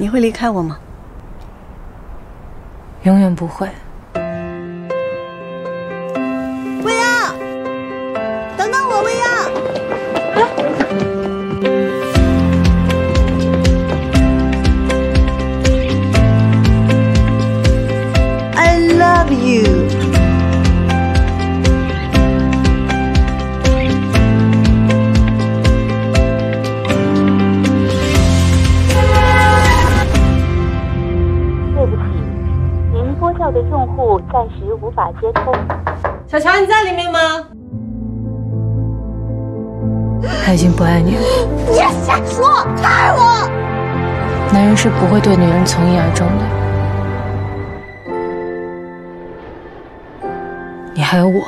你会离开我吗？永远不会。未央，等等我，薇娅。您拨叫的用户暂时无法接通。小乔，你在里面吗？他已经不爱你了。别瞎说，他爱我。男人是不会对女人从一而终的。你还有我。